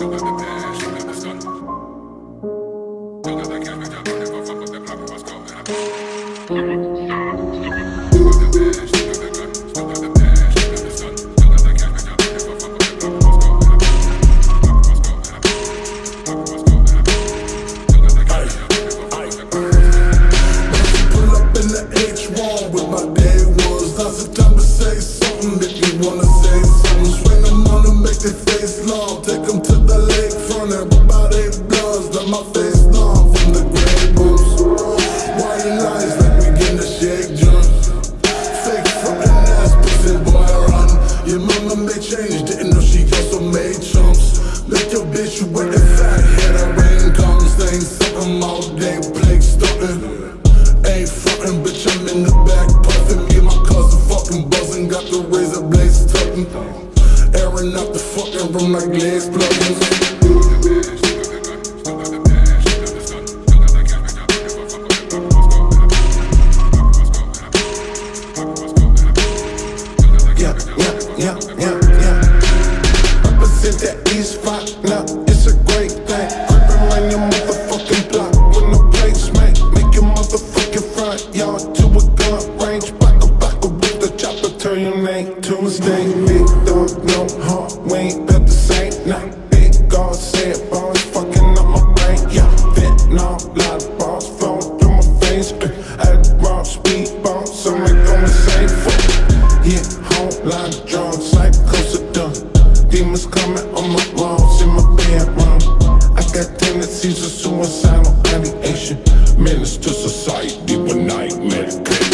All right. Let that my face numb from the grey boots White lies that begin to shake jumps Fake fucking ass pussy boy run. Your mama may change, didn't know she so made chumps Make your bitch with a fat head of rain comes Ain't something all day, plague stunting. Ain't frontin', bitch I'm in the back puffin' Me and my cousin fucking buzzin' Got the razor blades tuckin' Airing out the fucking room like legs plugging yeah, yeah, yeah, yeah. Represent that East Rock, now it's a great thing. Creeping around your motherfucking block with no placement. Make your motherfucking front yard to a gun range. Back a back a with the chopper, turn your name to a stain. Big dog, no heart, we ain't built the same. Nah, big God said bones, Demons coming on my walls in my bedroom. I got tendencies of suicidal ideation. Menace to society with night medication.